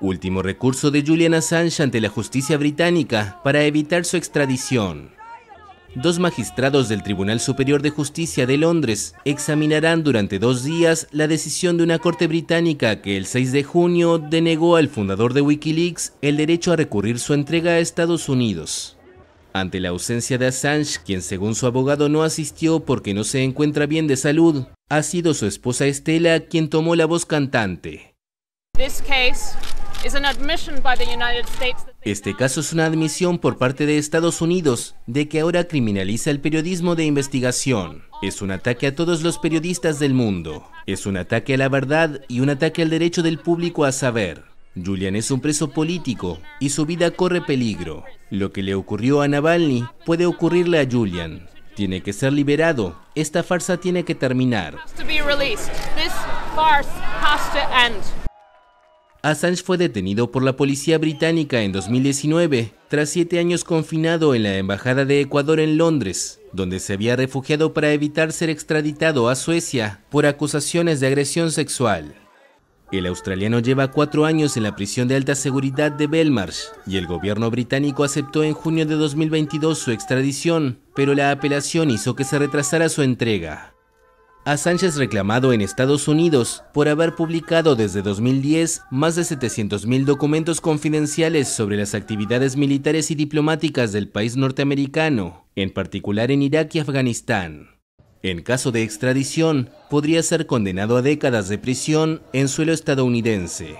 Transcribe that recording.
Último recurso de Julian Assange ante la justicia británica para evitar su extradición. Dos magistrados del Tribunal Superior de Justicia de Londres examinarán durante dos días la decisión de una corte británica que el 6 de junio denegó al fundador de Wikileaks el derecho a recurrir su entrega a Estados Unidos. Ante la ausencia de Assange, quien según su abogado no asistió porque no se encuentra bien de salud, ha sido su esposa Estela quien tomó la voz cantante. Este caso es una admisión por parte de Estados Unidos de que ahora criminaliza el periodismo de investigación. Es un ataque a todos los periodistas del mundo. Es un ataque a la verdad y un ataque al derecho del público a saber. Julian es un preso político y su vida corre peligro. Lo que le ocurrió a Navalny puede ocurrirle a Julian. Tiene que ser liberado. Esta farsa tiene que terminar. Assange fue detenido por la policía británica en 2019, tras siete años confinado en la Embajada de Ecuador en Londres, donde se había refugiado para evitar ser extraditado a Suecia por acusaciones de agresión sexual. El australiano lleva cuatro años en la prisión de alta seguridad de Belmarsh y el gobierno británico aceptó en junio de 2022 su extradición, pero la apelación hizo que se retrasara su entrega. A Sánchez reclamado en Estados Unidos por haber publicado desde 2010 más de 700.000 documentos confidenciales sobre las actividades militares y diplomáticas del país norteamericano, en particular en Irak y Afganistán. En caso de extradición, podría ser condenado a décadas de prisión en suelo estadounidense.